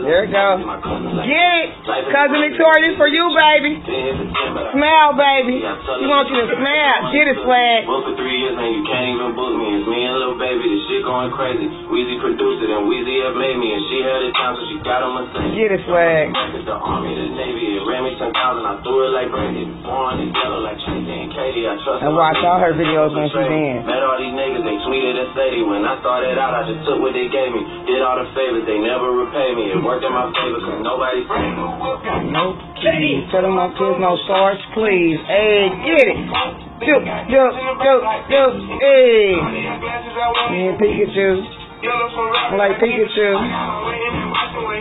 There it goes. Get it. Cousin Victoria, this for you, baby. Smile, baby. She wants you to smile. Get it, swag. Book for three years and you can't even book me. It's me and little baby. This shit going crazy. Weezy produced it and Weezy have made me. And she had it down so she got on my thing. Get it, swag. The army, the navy. It ran me 10,000. I threw it like Brandy. Born in yellow like Tracy and Katie. I trust And watch all her videos when she dance. These niggas, they tweeted and steady. When I started out, I just took what they gave me. Did all the favors, they never repay me. It worked in my favor, cause nobody free. No keys. Tell them my kids no starch, please. Hey, get it. Do, do, do, do. Hey. Yeah, Pikachu. I like Pikachu.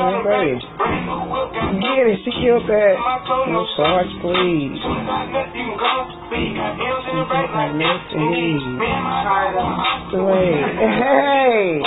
Baby. Get it. Killed that. No starch, please. Hey. Hey.